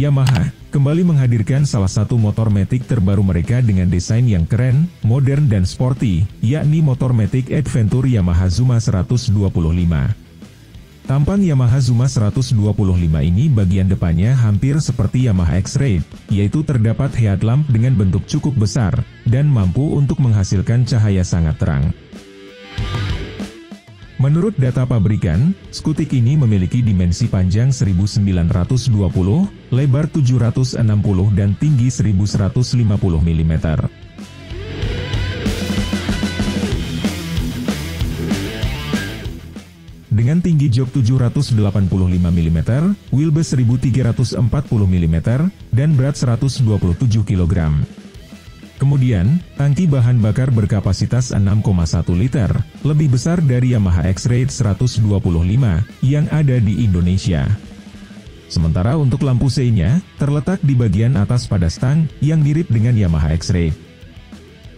Yamaha kembali menghadirkan salah satu motor metik terbaru mereka dengan desain yang keren, modern dan sporty, yakni motor metik Adventure Yamaha Zuma 125. Tampan Yamaha Zuma 125 ini bagian depannya hampir seperti Yamaha X-Raid, yaitu terdapat headlamp dengan bentuk cukup besar, dan mampu untuk menghasilkan cahaya sangat terang. Menurut data pabrikan, skutik ini memiliki dimensi panjang 1920, lebar 760 dan tinggi 1150 mm. Dengan tinggi jok 785 mm, wheelbase 1340 mm, dan berat 127 kg. Kemudian, tangki bahan bakar berkapasitas 6,1 liter, lebih besar dari Yamaha X-Raid 125 yang ada di Indonesia. Sementara untuk lampu C-nya, terletak di bagian atas pada stang yang mirip dengan Yamaha X-Raid.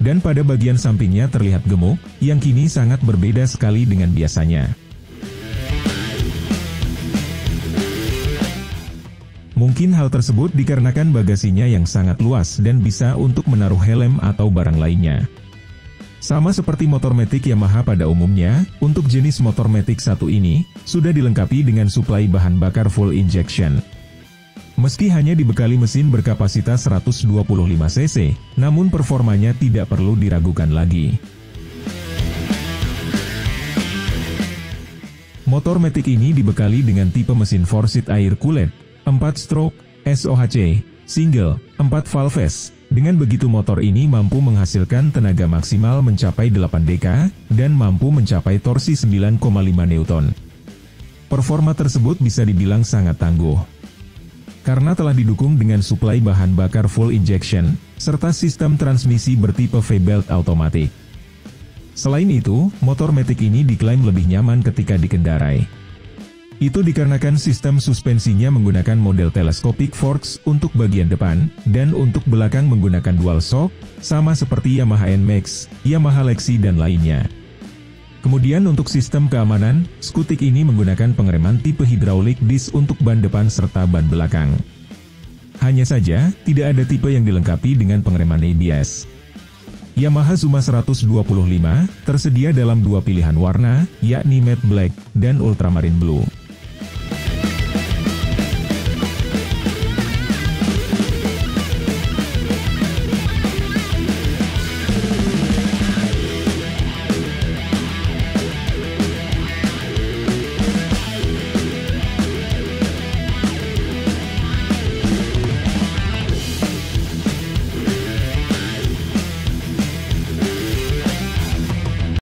Dan pada bagian sampingnya terlihat gemuk, yang kini sangat berbeda sekali dengan biasanya. Mungkin hal tersebut dikarenakan bagasinya yang sangat luas dan bisa untuk menaruh helm atau barang lainnya. Sama seperti motor Matic Yamaha pada umumnya, untuk jenis motor Matic satu ini, sudah dilengkapi dengan suplai bahan bakar full injection. Meski hanya dibekali mesin berkapasitas 125 cc, namun performanya tidak perlu diragukan lagi. Motor Matic ini dibekali dengan tipe mesin 4-seat air coolant 4 stroke, SOHC, single, 4 valves. Dengan begitu motor ini mampu menghasilkan tenaga maksimal mencapai 8 dk dan mampu mencapai torsi 9,5 Newton. Performa tersebut bisa dibilang sangat tangguh. Karena telah didukung dengan suplai bahan bakar full injection, serta sistem transmisi bertipe V-belt automatik. Selain itu, motor Matic ini diklaim lebih nyaman ketika dikendarai. Itu dikarenakan sistem suspensinya menggunakan model telescopic forks untuk bagian depan, dan untuk belakang menggunakan dual shock, sama seperti Yamaha NMAX, Yamaha Lexi dan lainnya. Kemudian untuk sistem keamanan, skutik ini menggunakan pengereman tipe hidraulik disc untuk ban depan serta ban belakang. Hanya saja, tidak ada tipe yang dilengkapi dengan pengereman ABS. Yamaha Zuma 125 tersedia dalam dua pilihan warna, yakni matte black dan ultramarine blue.